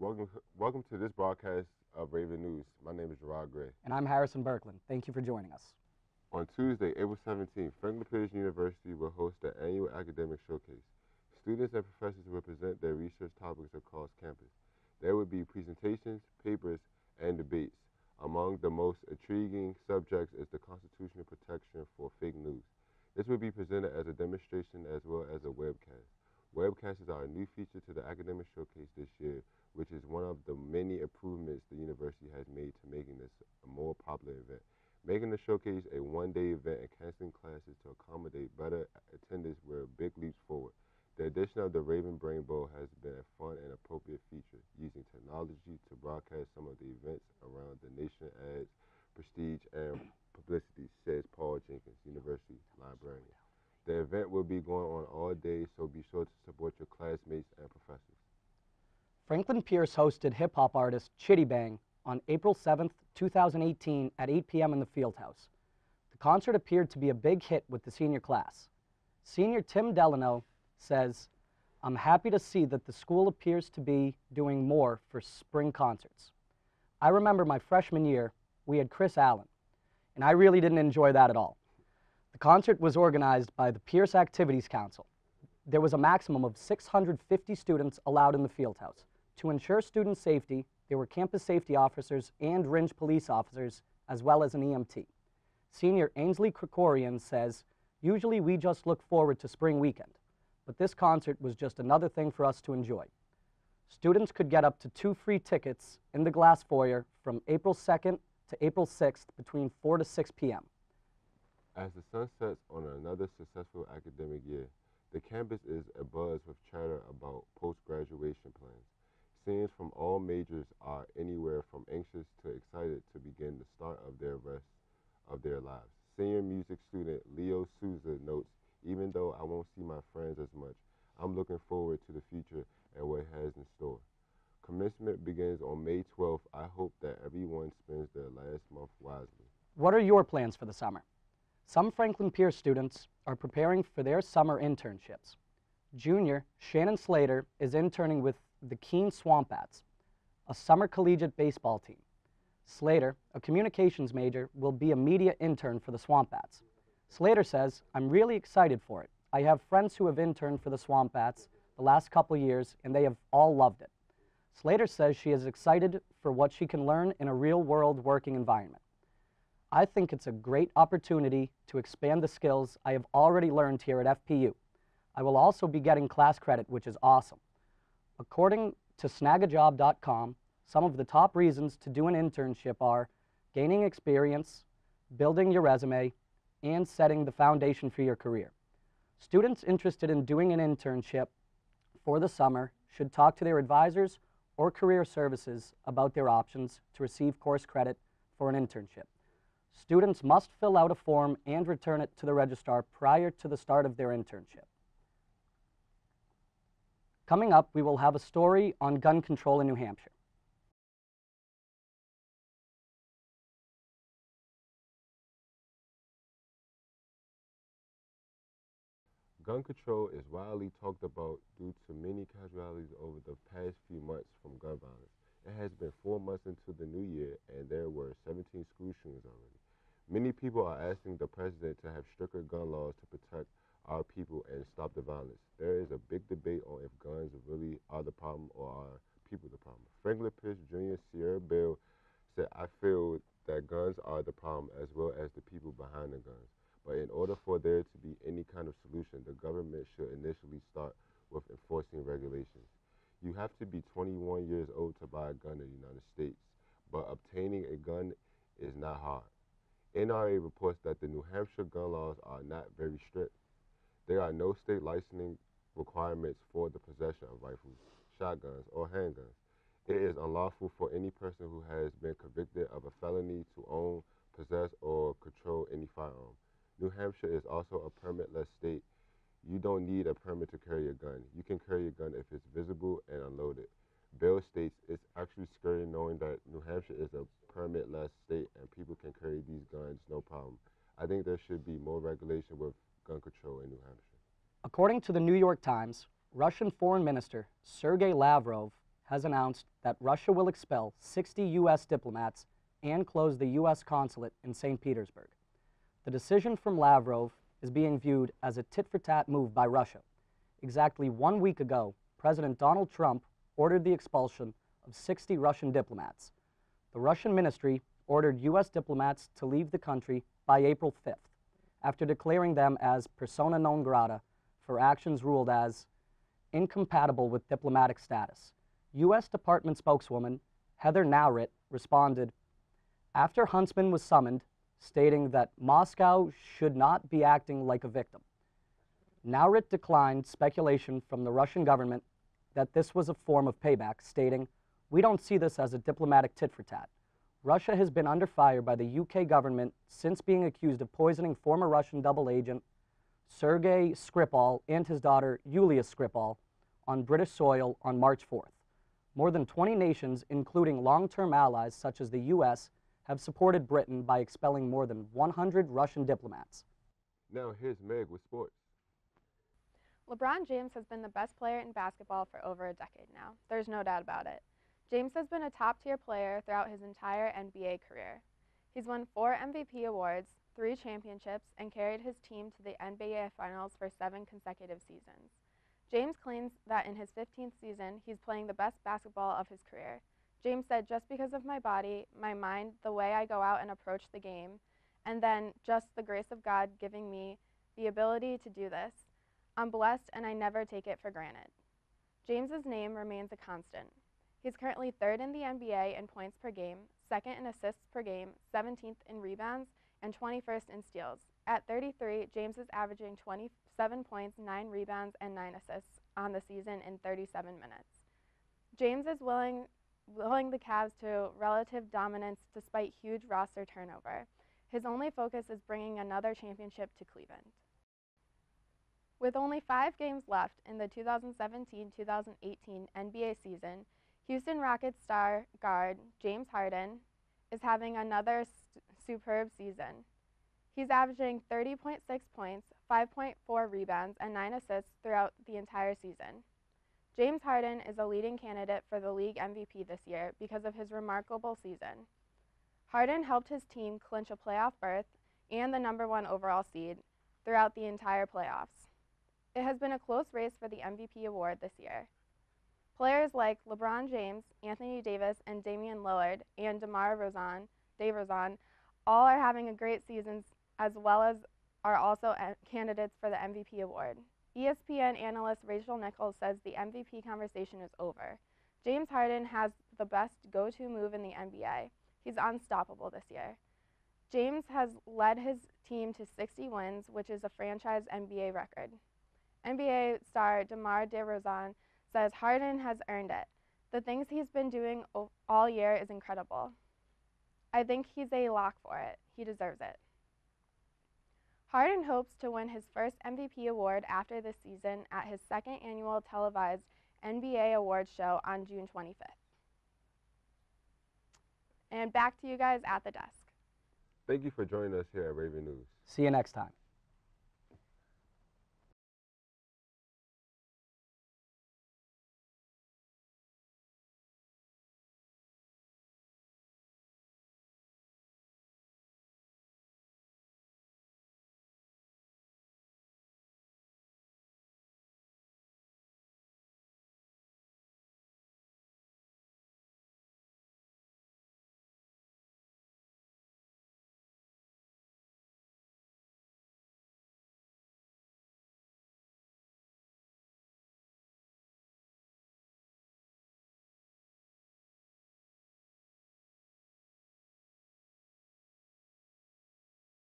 Welcome, welcome to this broadcast of Raven News. My name is Gerard Gray. And I'm Harrison Berkland. Thank you for joining us. On Tuesday, April 17th, Franklin Pierce University will host the annual academic showcase. Students and professors will present their research topics across campus. There will be presentations, papers, and debates. Among the most intriguing subjects is the constitutional protection for fake news. This will be presented as a demonstration as well as a webcast. Webcasts are a new feature to the academic showcase this year, which is one of the many improvements the university has made to making this a more popular event. Making the showcase a one-day event and canceling classes to accommodate better attendance were big leaps forward. The addition of the Raven Brain Bowl has been a fun and appropriate feature, using technology to broadcast some of the events around the nation adds prestige and publicity, says Paul Jenkins, University Librarian. The event will be going on all day, so be sure to support your classmates and professors. Franklin Pierce hosted hip hop artist Chiddy Bang on April 7th, 2018 at 8 p.m. in the Fieldhouse. The concert appeared to be a big hit with the senior class. Senior Tim Delano says, I'm happy to see that the school appears to be doing more for spring concerts. I remember my freshman year, we had Chris Allen, and I really didn't enjoy that at all. The concert was organized by the Pierce Activities Council. There was a maximum of 650 students allowed in the field house. To ensure student safety, there were campus safety officers and Rindge police officers, as well as an EMT. Senior Ainsley Krikorian says, usually we just look forward to spring weekend but this concert was just another thing for us to enjoy. Students could get up to two free tickets in the glass foyer from April 2nd to April 6th between 4 to 6 p.m. As the sun sets on another successful academic year, the campus is abuzz with chatter about post-graduation plans. Seniors from all majors are anywhere from anxious to excited to begin the start of their rest of their lives. Senior music student Leo Souza notes even though I won't see my friends as much, I'm looking forward to the future and what it has in store. Commencement begins on May 12th. I hope that everyone spends their last month wisely. What are your plans for the summer? Some Franklin Pierce students are preparing for their summer internships. Junior Shannon Slater is interning with the Keene Swampbats, a summer collegiate baseball team. Slater, a communications major, will be a media intern for the Swampbats. Slater says, I'm really excited for it. I have friends who have interned for the Swampbats the last couple years, and they have all loved it. Slater says she is excited for what she can learn in a real-world working environment. I think it's a great opportunity to expand the skills I have already learned here at FPU. I will also be getting class credit, which is awesome. According to snagajob.com, some of the top reasons to do an internship are gaining experience, building your resume, and setting the foundation for your career. Students interested in doing an internship for the summer should talk to their advisors or career services about their options to receive course credit for an internship. Students must fill out a form and return it to the registrar prior to the start of their internship. Coming up, we will have a story on gun control in New Hampshire. Gun control is widely talked about due to many casualties over the past few months from gun violence. It has been four months into the new year, and there were 17 school shootings already. Many people are asking the president to have stricter gun laws to protect our people and stop the violence. There is a big debate on if guns really are the problem or are people the problem. Franklin Pierce Jr. Sierra Bell said, I feel that guns are the problem as well as the people behind the guns. But in order for there to be any kind of solution, the government should initially start with enforcing regulations. You have to be 21 years old to buy a gun in the United States, but obtaining a gun is not hard. NRA reports that the New Hampshire gun laws are not very strict. There are no state licensing requirements for the possession of rifles, shotguns, or handguns. It is unlawful for any person who has been convicted of a felony to own, possess, or control any firearm. New Hampshire is also a permitless state. You don't need a permit to carry a gun. You can carry a gun if it's visible and unloaded. Bill states it's actually scary knowing that New Hampshire is a permitless state and people can carry these guns no problem. I think there should be more regulation with in New Hampshire. According to the New York Times, Russian Foreign Minister Sergei Lavrov has announced that Russia will expel 60 U.S. diplomats and close the U.S. consulate in St. Petersburg. The decision from Lavrov is being viewed as a tit for tat move by Russia. Exactly one week ago, President Donald Trump ordered the expulsion of 60 Russian diplomats. The Russian ministry ordered U.S. diplomats to leave the country by April 5th, after declaring them as persona non grata for actions ruled as incompatible with diplomatic status. U.S. Department spokeswoman Heather Nauert responded after Huntsman was summoned, stating that Moscow should not be acting like a victim. Nauert declined speculation from the Russian government that this was a form of payback, stating, We don't see this as a diplomatic tit for tat. Russia has been under fire by the UK government since being accused of poisoning former Russian double agent Sergei Skripal and his daughter Yulia Skripal on British soil on March 4th. More than 20 nations, including long term allies such as the US, have supported Britain by expelling more than 100 Russian diplomats. Now, here's Meg with sports. LeBron James has been the best player in basketball for over a decade now. There's no doubt about it. James has been a top tier player throughout his entire NBA career. He's won four MVP awards, three championships, and carried his team to the NBA Finals for seven consecutive seasons. James claims that in his 15th season, he's playing the best basketball of his career. James said, just because of my body, my mind, the way I go out and approach the game, and then just the grace of God giving me the ability to do this, I'm blessed and I never take it for granted. James's name remains a constant. He's currently third in the NBA in points per game, second in assists per game, 17th in rebounds, and 21st in steals. At 33, James is averaging 27 points, 9 rebounds, and 9 assists on the season in 37 minutes. James is willing, willing the Cavs to relative dominance despite huge roster turnover. His only focus is bringing another championship to Cleveland. With only five games left in the 2017 2018 NBA season, Houston Rockets star guard James Harden is having another superb season. He's averaging 30.6 points, 5.4 rebounds, and 9 assists throughout the entire season. James Harden is a leading candidate for the league MVP this year because of his remarkable season. Harden helped his team clinch a playoff berth and the number one overall seed throughout the entire playoffs. It has been a close race for the MVP award this year. Players like LeBron James, Anthony Davis, and Damian Lillard, and DeMar Rozan, DeRozan, all are having a great season as well as are also candidates for the MVP award. ESPN analyst Rachel Nichols says the MVP conversation is over. James Harden has the best go to move in the NBA. He's unstoppable this year. James has led his team to 60 wins, which is a franchise NBA record. NBA star DeMar DeRozan says Harden has earned it. The things he's been doing all year is incredible. I think he's a lock for it. He deserves it. Harden hopes to win his first MVP award after this season at his second annual televised NBA awards show on June 25th. And back to you guys at the desk. Thank you for joining us here at Raven News. See you next time.